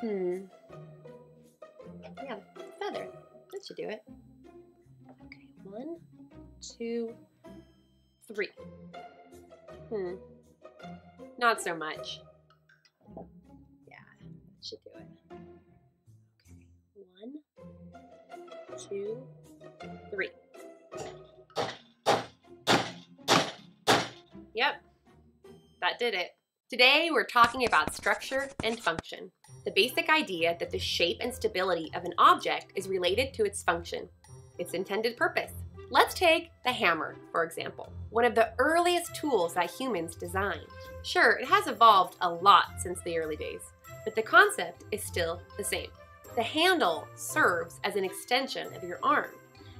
Hmm. Yeah, feather. That should do it. Okay, one, two, three. Hmm. Not so much. Yeah, that should do it. Okay, one, two, three. Yep, that did it. Today we're talking about structure and function, the basic idea that the shape and stability of an object is related to its function, its intended purpose. Let's take the hammer, for example, one of the earliest tools that humans designed. Sure, it has evolved a lot since the early days, but the concept is still the same. The handle serves as an extension of your arm,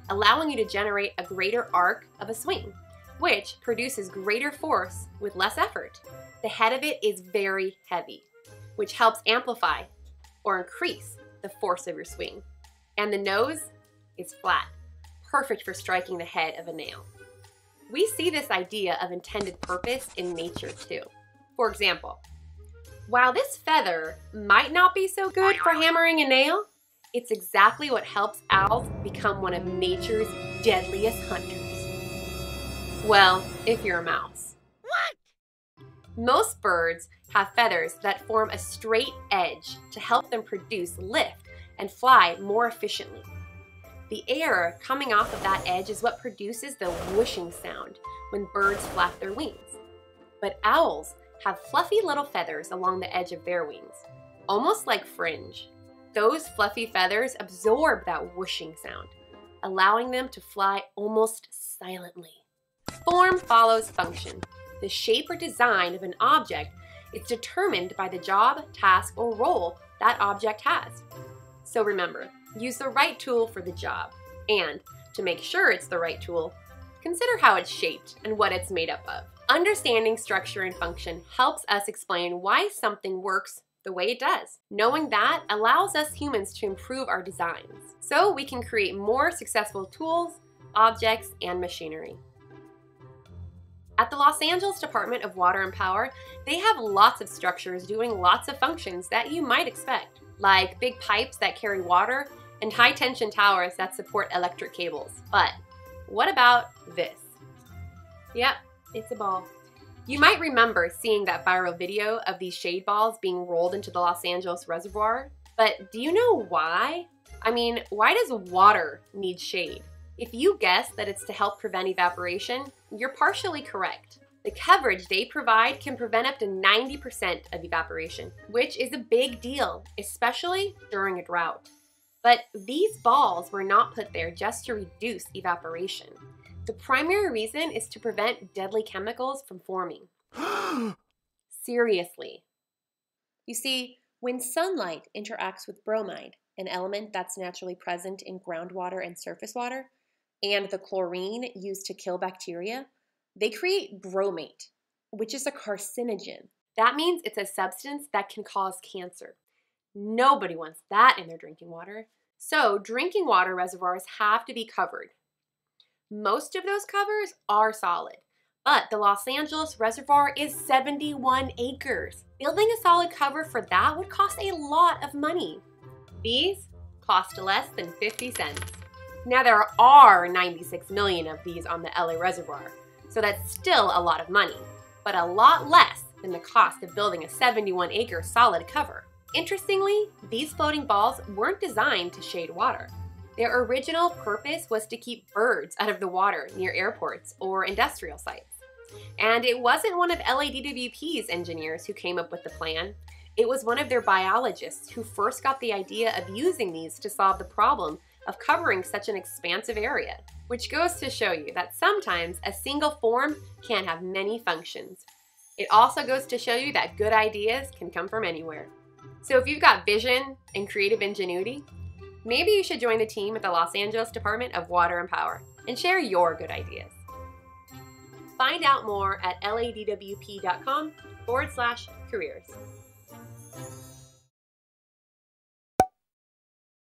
allowing you to generate a greater arc of a swing which produces greater force with less effort. The head of it is very heavy, which helps amplify or increase the force of your swing. And the nose is flat, perfect for striking the head of a nail. We see this idea of intended purpose in nature too. For example, while this feather might not be so good for hammering a nail, it's exactly what helps owls become one of nature's deadliest hunters. Well, if you're a mouse. Most birds have feathers that form a straight edge to help them produce lift and fly more efficiently. The air coming off of that edge is what produces the whooshing sound when birds flap their wings. But owls have fluffy little feathers along the edge of their wings, almost like fringe. Those fluffy feathers absorb that whooshing sound, allowing them to fly almost silently. Form follows function. The shape or design of an object is determined by the job, task, or role that object has. So remember, use the right tool for the job. And to make sure it's the right tool, consider how it's shaped and what it's made up of. Understanding structure and function helps us explain why something works the way it does. Knowing that allows us humans to improve our designs so we can create more successful tools, objects, and machinery. At the Los Angeles Department of Water and Power, they have lots of structures doing lots of functions that you might expect, like big pipes that carry water and high tension towers that support electric cables. But what about this? Yep, it's a ball. You might remember seeing that viral video of these shade balls being rolled into the Los Angeles Reservoir, but do you know why? I mean, why does water need shade? If you guess that it's to help prevent evaporation, you're partially correct. The coverage they provide can prevent up to 90% of evaporation, which is a big deal, especially during a drought. But these balls were not put there just to reduce evaporation. The primary reason is to prevent deadly chemicals from forming. Seriously. You see, when sunlight interacts with bromide, an element that's naturally present in groundwater and surface water, and the chlorine used to kill bacteria, they create bromate, which is a carcinogen. That means it's a substance that can cause cancer. Nobody wants that in their drinking water. So, drinking water reservoirs have to be covered. Most of those covers are solid, but the Los Angeles Reservoir is 71 acres. Building a solid cover for that would cost a lot of money. These cost less than 50 cents. Now there are 96 million of these on the LA Reservoir, so that's still a lot of money, but a lot less than the cost of building a 71 acre solid cover. Interestingly, these floating balls weren't designed to shade water. Their original purpose was to keep birds out of the water near airports or industrial sites. And it wasn't one of LADWP's engineers who came up with the plan. It was one of their biologists who first got the idea of using these to solve the problem of covering such an expansive area, which goes to show you that sometimes a single form can have many functions. It also goes to show you that good ideas can come from anywhere. So if you've got vision and creative ingenuity, maybe you should join the team at the Los Angeles Department of Water and Power and share your good ideas. Find out more at ladwp.com forward slash careers.